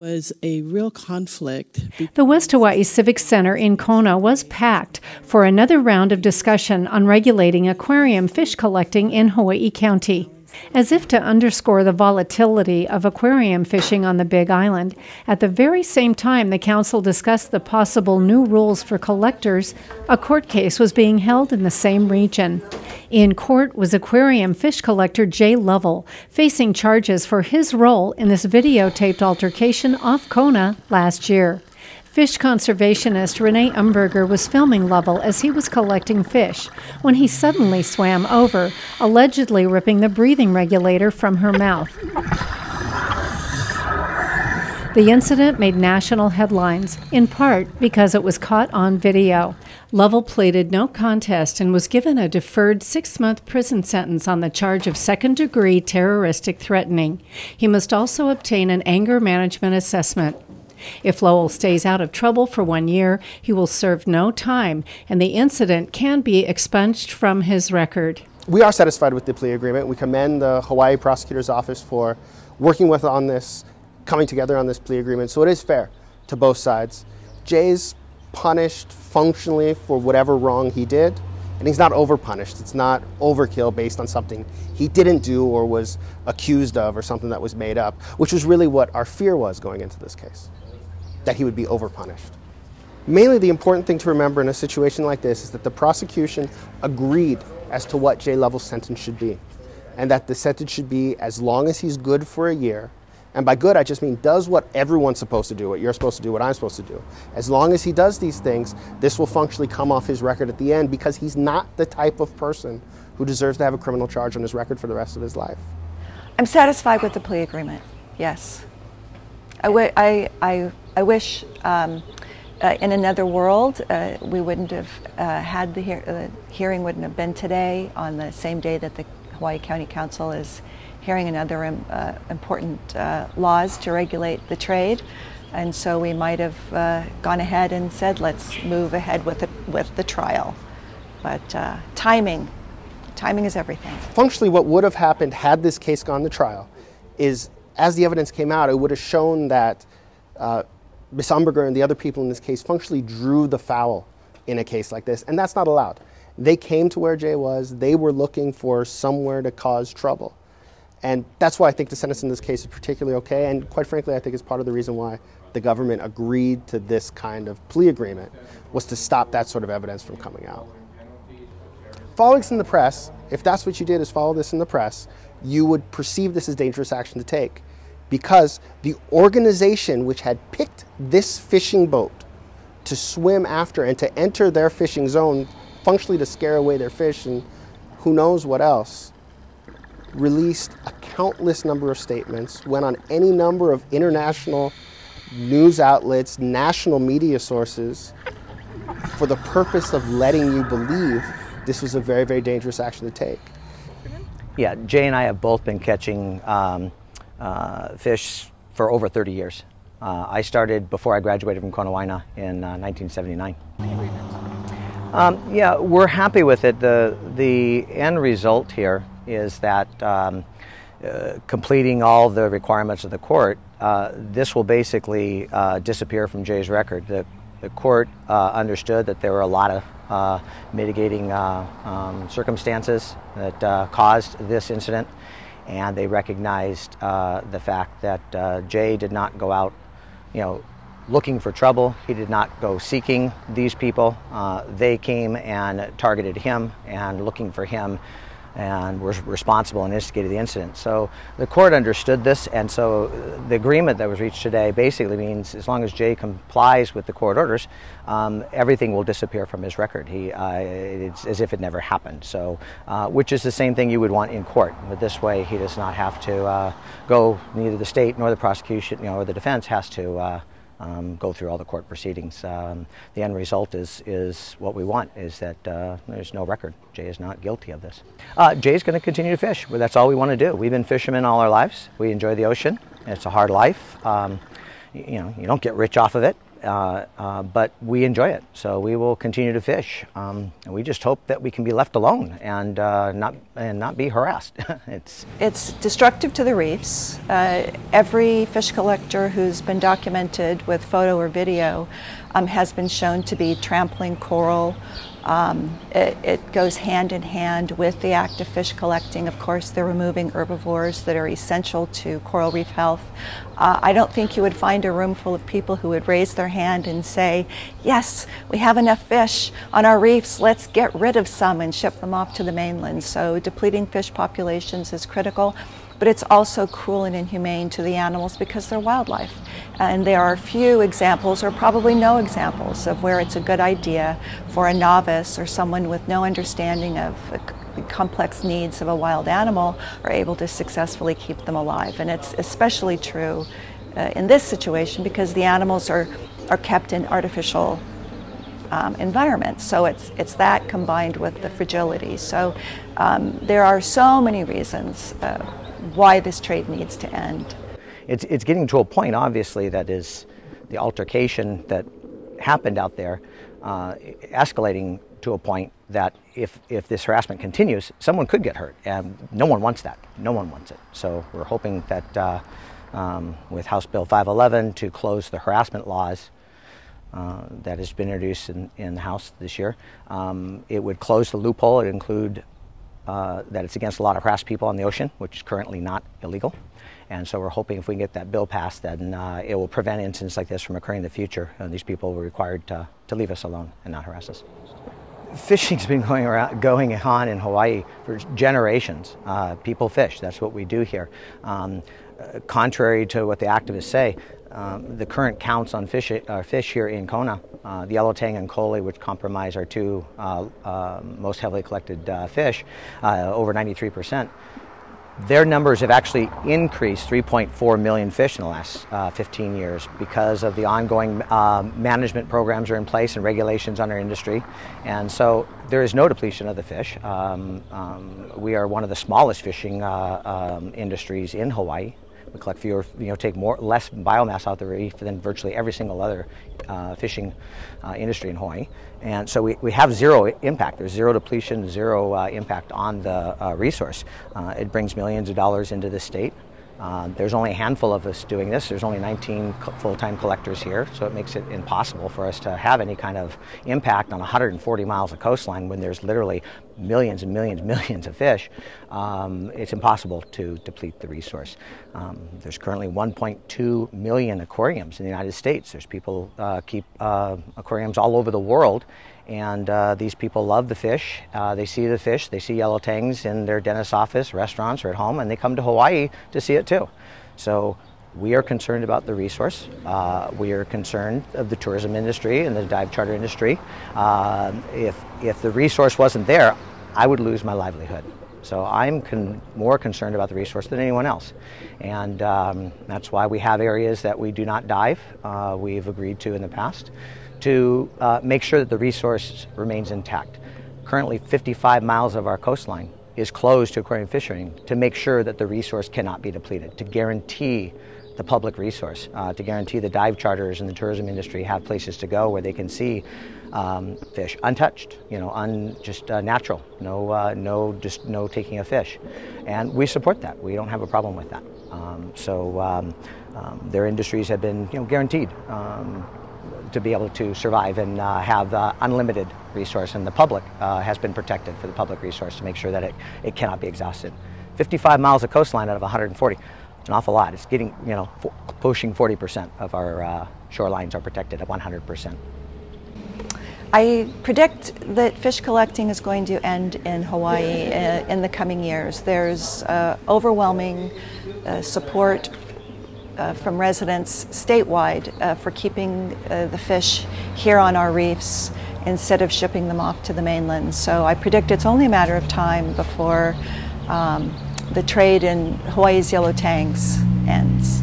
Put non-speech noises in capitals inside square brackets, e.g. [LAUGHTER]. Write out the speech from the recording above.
was a real conflict. The West Hawaii Civic Center in Kona was packed for another round of discussion on regulating aquarium fish collecting in Hawaii County. As if to underscore the volatility of aquarium fishing on the Big Island, at the very same time the Council discussed the possible new rules for collectors, a court case was being held in the same region. In court was aquarium fish collector Jay Lovell, facing charges for his role in this videotaped altercation off Kona last year. Fish conservationist Rene Umberger was filming Lovell as he was collecting fish when he suddenly swam over, allegedly ripping the breathing regulator from her mouth. The incident made national headlines, in part because it was caught on video. Lovell pleaded no contest and was given a deferred six month prison sentence on the charge of second degree terroristic threatening. He must also obtain an anger management assessment. If Lovell stays out of trouble for one year, he will serve no time, and the incident can be expunged from his record. We are satisfied with the plea agreement. We commend the Hawaii Prosecutor's Office for working with on this, coming together on this plea agreement. So it is fair to both sides. Jay's punished functionally for whatever wrong he did, and he's not overpunished. It's not overkill based on something he didn't do or was accused of or something that was made up, which was really what our fear was going into this case that he would be overpunished. Mainly, the important thing to remember in a situation like this is that the prosecution agreed as to what Jay Lovell's sentence should be, and that the sentence should be as long as he's good for a year. And by good, I just mean does what everyone's supposed to do, what you're supposed to do, what I'm supposed to do. As long as he does these things, this will functionally come off his record at the end because he's not the type of person who deserves to have a criminal charge on his record for the rest of his life. I'm satisfied with the plea agreement, yes. I, I I wish um, uh, in another world uh, we wouldn't have uh, had the hear- uh, hearing wouldn't have been today on the same day that the Hawaii County Council is hearing another um, uh, important laws to regulate the trade. And so we might have gone ahead and said, let's move ahead with, it, with the trial. But timing, timing is everything. Functionally, what would have happened had this case gone to trial is as the evidence came out, it would have shown that uh, Ms. Umberger and the other people in this case functionally drew the foul in a case like this, and that's not allowed. They came to where Jay was, they were looking for somewhere to cause trouble. And that's why I think the sentence in this case is particularly okay, and quite frankly, I think it's part of the reason why the government agreed to this kind of plea agreement, was to stop that sort of evidence from coming out. Following this in the press, if that's what you did is follow this in the press, you would perceive this as dangerous action to take because the organization which had picked this fishing boat to swim after and to enter their fishing zone, functionally to scare away their fish and who knows what else, released a countless number of statements, went on any number of international news outlets, national media sources, for the purpose of letting you believe this was a very, very dangerous action to take. Yeah, Jay and I have both been catching um, uh, fish for over 30 years. Uh, I started before I graduated from Konawaena in 1979. Uh, um, yeah, we're happy with it. The, the end result here is that um, uh, completing all the requirements of the court, uh, this will basically uh, disappear from Jay's record. The, the court understood that there were a lot of mitigating um, circumstances that caused this incident and they recognized uh, the fact that uh, Jay did not go out, you know, looking for trouble. He did not go seeking these people. Uh, they came and targeted him and looking for him and were responsible and instigated the incident. So the court understood this, and so the agreement that was reached today basically means as long as Jay complies with the court orders, um, everything will disappear from his record. He, uh, it's as if it never happened. So, uh, which is the same thing you would want in court. But this way, he does not have to uh, go. Neither the state nor the prosecution, you know, or the defense has to uh, um, go through all the court proceedings. Um, the end result is, is what we want, is that uh, there's no record. Jay is not guilty of this. Uh, Jay's going to continue to fish. Well, that's all we want to do. We've been fishermen all our lives. We enjoy the ocean. It's a hard life. Um, you know, you don't get rich off of it. Uh, uh, but we enjoy it. So we will continue to fish. Um, and we just hope that we can be left alone and uh, not and not be harassed. [LAUGHS] it's it's destructive to the reefs. Uh, every fish collector who's been documented with photo or video um, has been shown to be trampling coral um, it, it, goes hand in hand with the act of fish collecting. Of course, they're removing herbivores that are essential to coral reef health. Uh, I don't think you would find a room full of people who would raise their hand and say, Yes, we have enough fish on our reefs, let's get rid of some and ship them off to the mainland. So, depleting fish populations is critical but it's also cruel and inhumane to the animals because they're wildlife. And there are few examples, or probably no examples, of where it's a good idea for a novice or someone with no understanding of the complex needs of a wild animal are able to successfully keep them alive. And it's especially true uh, in this situation because the animals are, are kept in artificial um, environment. So it's, it's that combined with the fragility. So um, there are so many reasons uh, why this trade needs to end. It's, it's getting to a point, obviously, that is the altercation that happened out there uh, escalating to a point that if, if this harassment continues, someone could get hurt. And no one wants that. No one wants it. So we're hoping that uh, um, with House Bill 511 to close the harassment laws uh, that has been introduced in, in the House this year, um, it would close the loophole. It include uh, that it's against a lot of harassed people on the ocean, which is currently not illegal. And so we're hoping if we can get that bill passed, then uh, it will prevent incidents like this from occurring in the future. And these people be required to, to leave us alone and not harass us. Fishing's been going, around, going on in Hawaii for generations. Uh, people fish, that's what we do here. Um, uh, contrary to what the activists say, um, the current counts on fish, uh, fish here in Kona, uh, the yellow tang and kole, which comprise our two uh, uh most heavily collected uh, fish, uh, over 93%, their numbers have actually increased 3.4 million fish in the last 15 years because of the ongoing management programs are in place and regulations on our industry. And so there is no depletion of the fish. Um, um, we are one of the smallest fishing um, industries in Hawaii. We collect fewer, you know, take more, less biomass out the reef than virtually every single other uh, fishing uh, industry in Hawaii. And so we, we have zero impact. There's zero depletion, zero uh, impact on the uh, resource. Uh, it brings millions of dollars into the state. Uh, there's only a handful of us doing this. There's only 19 full-time collectors here, so it makes it impossible for us to have any kind of impact on 140 miles of coastline when there's literally millions and millions and millions of fish. Um, it's impossible to deplete the resource. Um, there's currently 1.2 million aquariums in the United States. There's people uh, keep uh, aquariums all over the world, and uh, these people love the fish. Uh, they see the fish, they see yellow tangs in their dentist's office, restaurants, or at home, and they come to Hawaii to see it too. So we are concerned about the resource. Uh, we are concerned of the tourism industry and the dive charter industry. Uh, if, if the resource wasn't there, I would lose my livelihood. So I'm con- more concerned about the resource than anyone else. And um, that's why we have areas that we do not dive, uh, we've agreed to in the past to uh, make sure that the resource remains intact. Currently, 55 miles of our coastline is closed to aquarium fishing to make sure that the resource cannot be depleted, to guarantee the public resource, uh, to guarantee the dive charters and the tourism industry have places to go where they can see um, fish untouched, you know, un, just uh, natural, no, uh, no, just no taking of fish, and we support that. We don't have a problem with that. Um, so um, um their industries have been, you know, guaranteed um, to be able to survive and uh, have uh, unlimited resource, and the public uh, has been protected for the public resource to make sure that it, it cannot be exhausted. 55 miles of coastline out of 140, it's an awful lot. It's getting, you know, pushing 40% of our uh, shorelines are protected at 100%. I predict that fish collecting is going to end in Hawaii uh, in the coming years. There's uh, overwhelming support uh, from residents statewide uh, for keeping uh, the fish here on our reefs instead of shipping them off to the mainland. So I predict it's only a matter of time before um, the trade in Hawaii's yellow tangs ends.